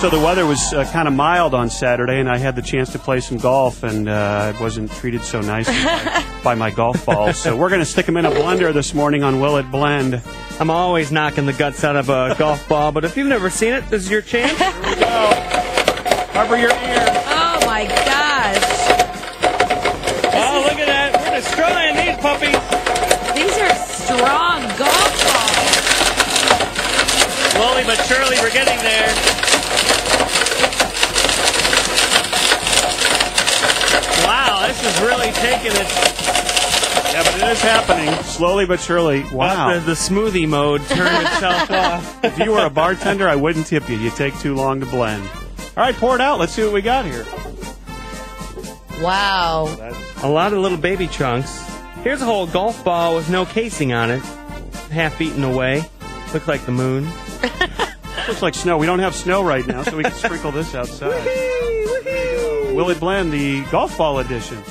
So the weather was uh, kind of mild on Saturday, and I had the chance to play some golf, and uh, I wasn't treated so nicely by, by my golf balls. So we're going to stick them in a blender this morning on Will It Blend. I'm always knocking the guts out of a golf ball, but if you've never seen it, this is your chance. Cover your ears. Oh my gosh. Oh, look at that. We're destroying these puppies. These are strong golf balls. Slowly but surely, we're getting there. Wow, this is really taking it. Yeah, but it is happening slowly but surely. Wow. The, the smoothie mode turned itself off. if you were a bartender, I wouldn't tip you. You take too long to blend. All right, pour it out. Let's see what we got here. Wow. A lot of little baby chunks. Here's a whole golf ball with no casing on it, half eaten away. Look like the moon. Looks like snow. We don't have snow right now, so we can sprinkle this outside. Will it blend the golf ball edition?